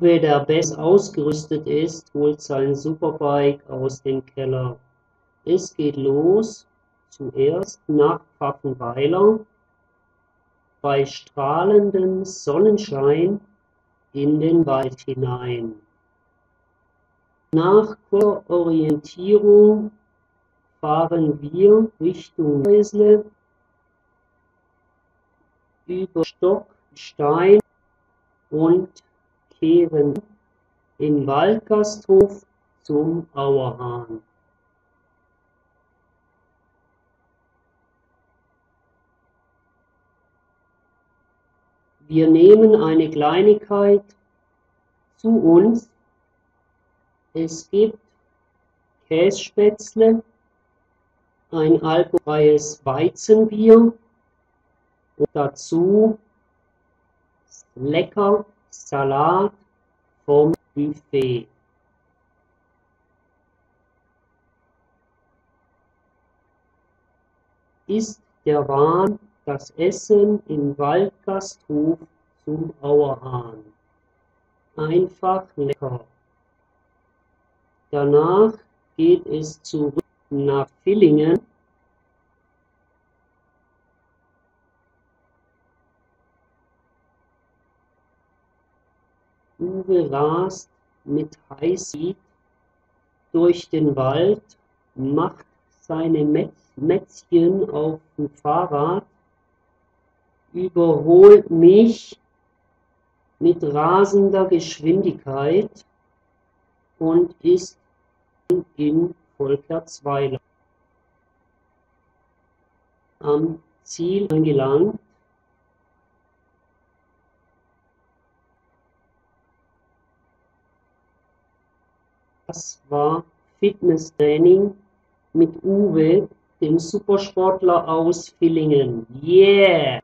Uwe, der best ausgerüstet ist, holt sein Superbike aus dem Keller. Es geht los, zuerst nach Pfaffenweiler, bei strahlendem Sonnenschein in den Wald hinein. Nach Orientierung fahren wir Richtung Häusle über Stock, Stein und kehren im Waldgasthof zum Auerhahn. Wir nehmen eine Kleinigkeit zu uns. Es gibt Kässpätzle, ein alkoholfreies Weizenbier und dazu lecker Salat vom Buffet. Ist der Wahn das Essen im Waldgasthof zum Auerhahn. Einfach lecker. Danach geht es zurück nach Villingen. Uwe rast mit Heißlied durch den Wald, macht seine Mätzchen auf dem Fahrrad überholt mich mit rasender Geschwindigkeit und ist in Volkertsweiler am Ziel angelangt. Das war Fitnesstraining mit Uwe, dem Supersportler aus Villingen. Yeah!